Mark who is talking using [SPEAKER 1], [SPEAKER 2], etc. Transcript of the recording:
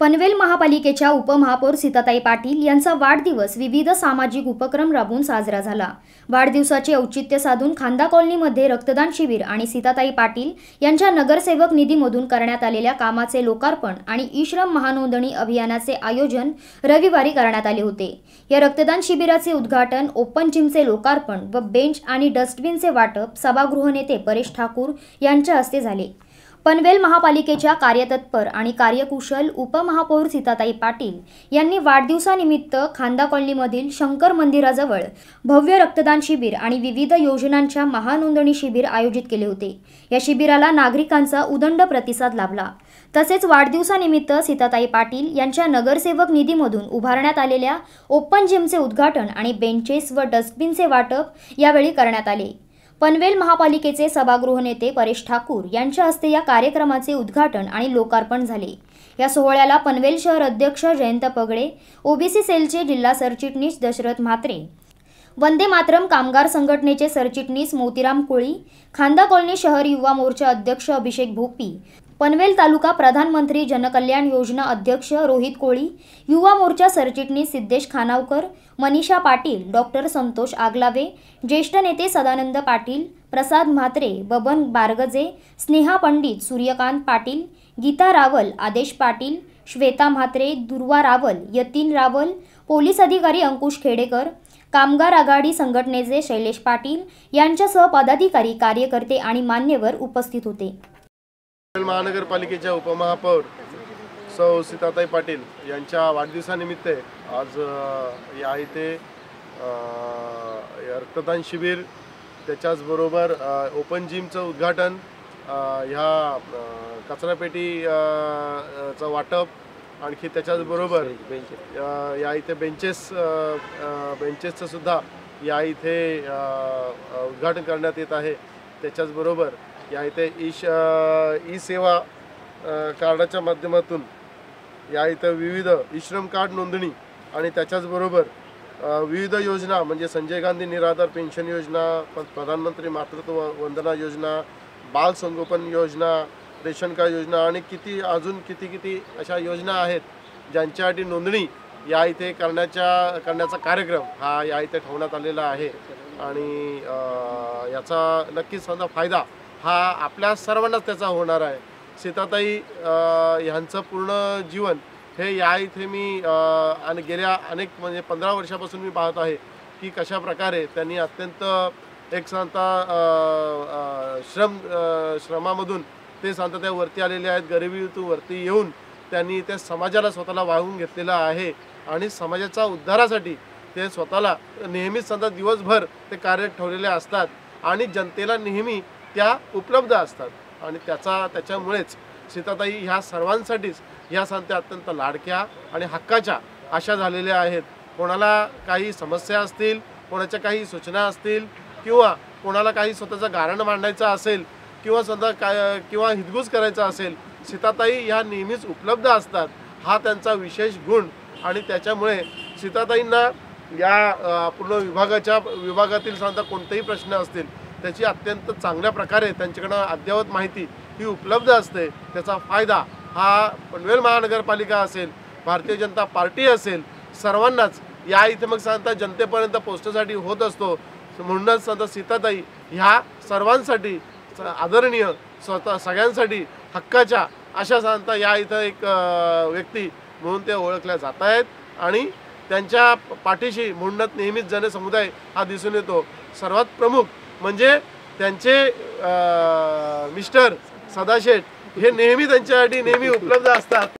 [SPEAKER 1] पनवेल महापालिकेच्या उपमहापौर सीताताई पाटील यांचा वाढदिवस विविध सामाजिक उपक्रम राबवून साजरा झाला. वाढदिवसाचे औचित्य साधून खांदा कॉलनीमध्ये रक्तदान शिबिर आणि सीताताई पाटील यांच्या नगरसेवक निधीमधून करण्यात आलेल्या कामाचे लोकार्पण आणि ईश्रम महानोंदणी अभियानाचे आयोजन रविवारी करण्यात आले होते. या रक्तदान शिबिराचे उद्घाटन ओपन जिमचे लोकार्पण व बेंच आणि डस्टबिनचे वाटप सभागृह नेते परेश ठाकूर यांच्या हस्ते झाले. पनवेल महापालिकेच्या कार्यतत्पर आणि कार्यकुशल उपमहापौर सीताताई पाटील यांनी वाढदिवसानिमित्त खांदा कॉलनीमधील शंकर मंदिराजवळ भव्य रक्तदान शिबिर आणि विविध योजनांच्या महानोंदणी शिबिर आयोजित केले होते. या शिबिराला नागरिकांचा उदंड प्रतिसाद लाभला. तसेच वाढदिवसानिमित्त सीताताई पाटील यांच्या नगरसेवक निधीमधून उभारण्यात आलेल्या ओपन जिमचे उद्घाटन आणि बेंचेस व डस्टबिनचे वाटप यावेळी करण्यात आले. पनवेल महापालिकेचे सभागृह नेते परेश ठाकूर यांच्या हस्ते या कार्यक्रमाचे उद्घाटन आणि लोकार्पण झाले. या सोहळ्याला पनवेल शहर अध्यक्ष जयंत पगडे ओबीसी सेलचे जिल्हा सरचिटणीस दशरथ म्हात्रे वंदे मातरम कामगार संघटनेचे सरचिटणीस मोतीराम कोळी खांदा कॉलनी शहर युवा मोर्चा अध्यक्ष अभिषेक भोपी पनवेल तालुका प्रधानमंत्री जनकल्याण योजना अध्यक्ष रोहित कोळी युवा मोर्चा सरचिटणीस सिद्धेश खानावकर मनीषा पाटील डॉक्टर संतोष आगलावे ज्येष्ठ नेते सदानंद पाटील प्रसाद म्हात्रे बबन बारगजे स्नेहा पंडित सूर्यकांत पाटील गीता रावल आदेश पाटील श्वेता म्हात्रे दुर्वा रावल यतीन रावल पोलीस अधिकारी अंकुश खेडेकर कामगार आघाडी संघटनेचे शैलेश पाटील यांच्यासह पदाधिकारी कार्यकर्ते आणि मान्यवर उपस्थित होते.
[SPEAKER 2] महानगरपालिकेच्या उपमहापौर सौ सीताताई पाटील यांच्या वाढदिवसानिमित्त आज या इथे रक्तदान शिबिर त्याच्याचबरोबर ओपन जिमचं उद्घाटन ह्या कचरापेटी चं वाटप आणखी त्याच्याचबरोबर या इथे बेंचेस बेंचेसचं सुद्धा या इथे उद्घाटन करण्यात येत आहे. त्याच्याचबरोबर या इथे ईश ई सेवा कार्डाच्या माध्यमातून या इथं विविध ई कार्ड नोंदणी आणि त्याच्याचबरोबर विविध योजना म्हणजे संजय गांधी निराधार पेन्शन योजना प- प्रधानमंत्री मातृत्व वंदना योजना बाल संगोपन योजना रेशन कार्ड योजना आणि किती अजून किती किती अशा योजना आहेत ज्यांच्यासाठी नोंदणी या इथे करण्याच्या करण्याचा कार्यक्रम हा या इथे ठेवण्यात आलेला आहे. आणि याचा नक्कीच समजा फायदा हा आपल्या सर्वांनाच त्याचा होणार आहे. सीताताई ह्यांचं पूर्ण जीवन हे या इथे मी आणि गेल्या अनेक म्हणजे पंधरा वर्षापासून मी पाहत आहे की कशा प्रकारे त्यांनी अत्यंत एक सांगता श्रम श्रमामधून ते सांगता त्या वरती आलेले आहेत. गरिबीतून वरती येऊन त्यांनी त्या समाजाला स्वतःला वाहून घेतलेलं आहे आणि समाजाच्या उद्धारासाठी ते स्वतःला नेहमीच समजा दिवसभर ते कार्य ठेवलेले असतात आणि जनतेला नेहमी त्या उपलब्ध असतात. आणि त्याचा त्याच्यामुळेच सीताताई ह्या सर्वांसाठीच ह्या संत्या अत्यंत लाडक्या आणि हक्काच्या अशा झालेल्या आहेत. कोणाला काही समस्या असतील कोणाच्या काही सूचना असतील किंवा कोणाला काही स्वतःचं गारण मांडायचं असेल किंवा स्वतः काय किंवा हितगुज करायचा असेल सीताताई ह्या नेहमीच उपलब्ध असतात. हा त्यांचा विशेष गुण. आणि त्याच्यामुळे सीताताईंना या पूर्ण विभागाच्या विभागातील सांगता कोणतेही प्रश्न असतील त्याची अत्यंत चांगल्या प्रकारे त्यांच्याकडं अद्ययावत माहिती ही उपलब्ध असते. त्याचा फायदा हा पनवेल महानगरपालिका असेल भारतीय जनता पार्टी असेल सर्वांनाच या इथे मग सांगता जनतेपर्यंत पोहोचण्यासाठी होत असतो. म्हणूनच सांगता सीताताई ह्या सर्वांसाठी स- आदरणीय स्वतः सगळ्यांसाठी हक्काच्या अशा सांगता या इथं एक व्यक्ती म्हणून ते ओळखल्या जात आहेत आणि त्यांच्या पाठीशी म्हणूनच नेहमीच जनसमुदाय हा दिसून येतो. सर्वात प्रमुख म्हणजे त्यांचे मिस्टर सदाशेठ हे नेहमी त्यांच्यासाठी नेहमी उपलब्ध असतात.